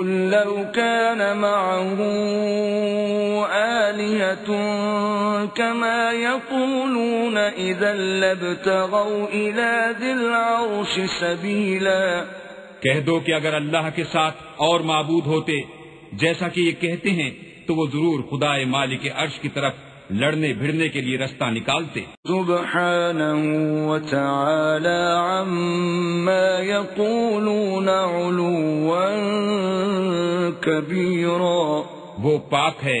قل لو كان معه آلهة كما يقولون إذا لابتغوا إلى ذي العرش سبيلا. کہہ دو کہ اگر اللہ کے ساتھ اور معبود ہوتے جیسا کہ یہ کہتے ہیں تو وہ ضرور خدا مالک عرش کی طرف لڑنے بھڑنے کے لیے رستہ نکالتے۔ سبحانه وتعالى عما يقولون علوا كبيرا وہ پاک ہے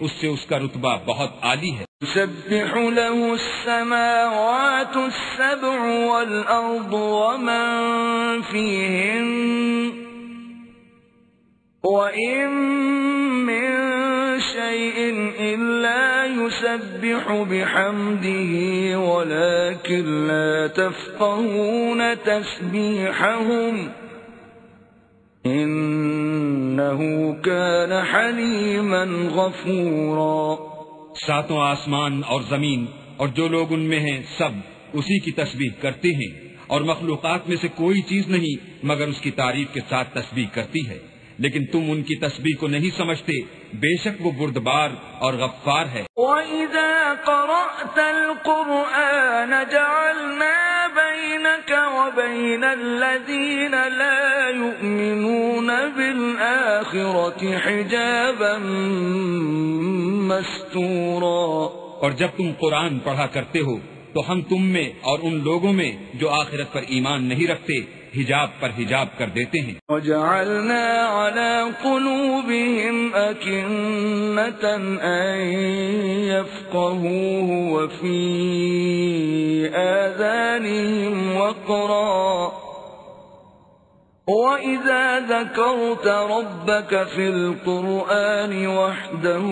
اس سے اس کا رتبہ بہت عالی ہے تسبح له السماوات السبع والأرض ومن فيهن وإن من شيء إلا يسبح بحمده ولكن لا تفقهون تسبيحهم ۖ إنه كان حليما غفورا. ساتوں آسمان اور زمین اور جو لوگ ان میں ہیں سب اسی کی تسبیح کرتے ہیں اور مخلوقات میں سے کوئی چیز نہیں مگر اس کی تعریف کے ساتھ تسبیح کرتی ہے۔ لیکن تم ان کی تسبیح کو نہیں سمجھتے بے شک وہ بردبار اور غفار ہے۔ وَإِذَا قَرَأْتَ الْقُرْآنَ جَعَلْنَا وبين الذين لا يؤمنون بالآخرة حجابا مستورا. اور جب تم قرآن پڑھا کرتے ہو تو ہم تم میں اور ان لوگوں میں جو آخرت پر ایمان نہیں رکھتے حجاب پر حجاب کر دیتے ہیں وَجَعَلْنَا عَلَىٰ قُلُوبِهِمْ أَكِنَّةً أَن يَفْقَهُوهُ وَفِي آذَانِهِمْ وَقْرًا. وَإِذَا ذَكَرْتَ رَبَّكَ فِي الْقُرْآنِ وَحْدَهُ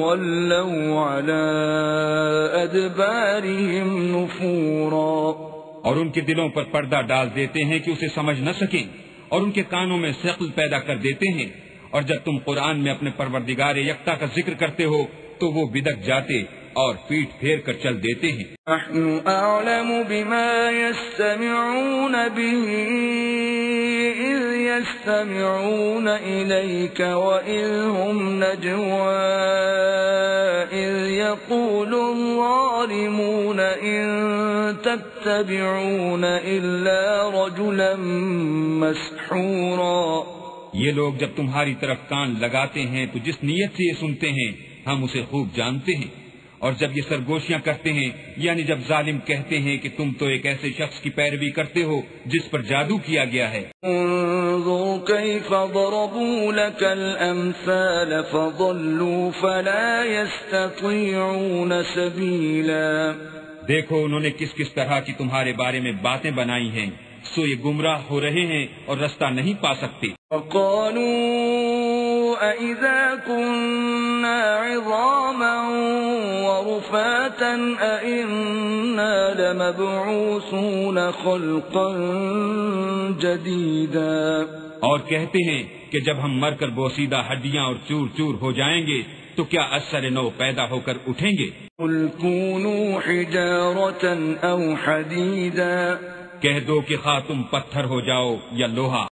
وَلَّوْا عَلَىٰ أَدْبَارِهِمْ نُفُورًا. اور ان کے دلوں پر پردہ ڈال دیتے ہیں کہ اسے سمجھ نہ سکیں اور ان کے کانوں میں شکل پیدا کر دیتے ہیں۔ اور جب تم قرآن میں اپنے پروردگار یکتا کا ذکر کرتے ہو، تو وہ بدک جاتے اور پیٹ پھیر کر چل دیتے ہیں۔ نحن اعلم بما يستمعون به، اذ يستمعون اليك واذ هم نجوا ان تتبعون الا رجلا مسحورا یہ لوگ جب تمہاری طرف کان لگاتے ہیں تو جس نیت سے یہ سنتے ہیں ہم اسے خوب جانتے ہیں۔ اور جب یہ سرگوشیاں کرتے ہیں یعنی جب ظالم کہتے ہیں کہ تم تو ایک ایسے شخص کی پیروی کرتے ہو جس پر جادو کیا گیا ہے۔ انظر كيف ضربوا لك فضلوا فلا يستطيعون سبيلا دیکھو انہوں نے کس کس طرح کی تمہارے بارے میں باتیں بنائی ہیں۔ سو یہ گمراہ ہو رہے ہیں اور رستہ نہیں پا سکتے۔ وقالوا أئذا كنا عظاما ورفاتا لمبعوثون خلقا جديدا۔ اور کہتے ہیں کہ جب ہم مر کر بوسیدہ ہڈیاں اور چور چور ہو جائیں گے تو کیا اثر نو پیدا ہو کر اٹھیں گے؟ کہہ دو کہ خواہ تم پتھر ہو جاؤ یا لوہا۔